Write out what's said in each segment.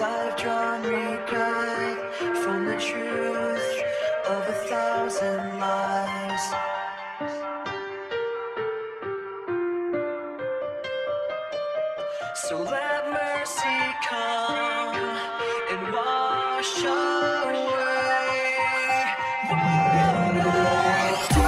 I've drawn regret from the truth of a thousand lies. So let mercy come and wash away. So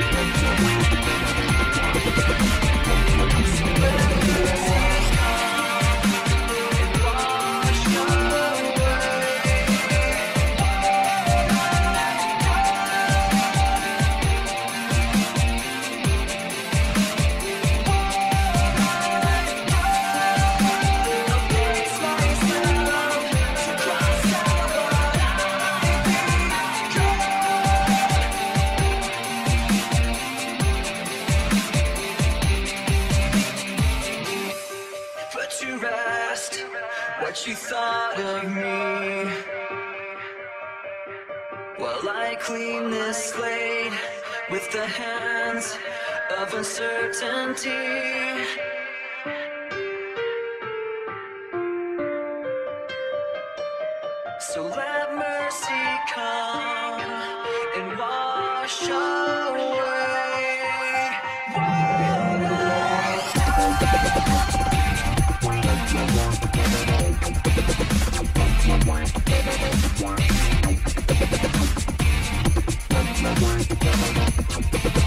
what I to rest what you thought of me. While I clean this slate with the hands of uncertainty. So let mercy come and wash away Thank you.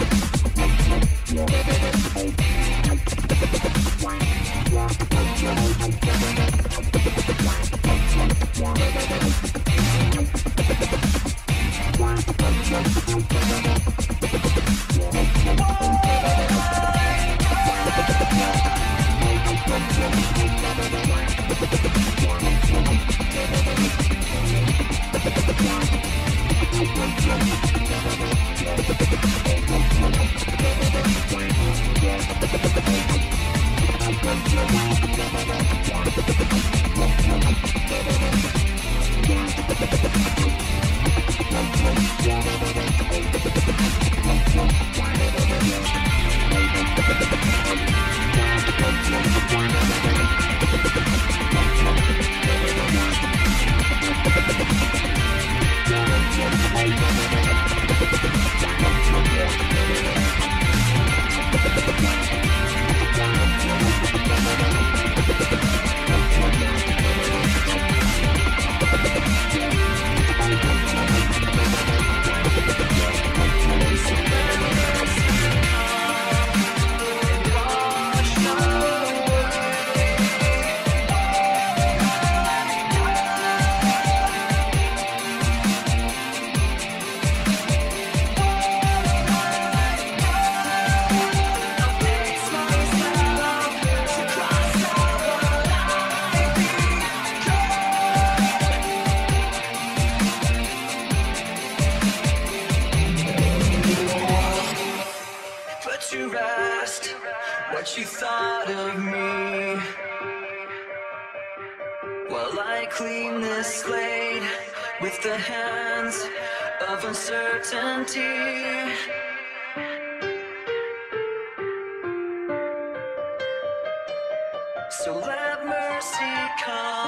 put to rest what you thought of me. While I clean this slate with the hands of uncertainty. So let mercy come.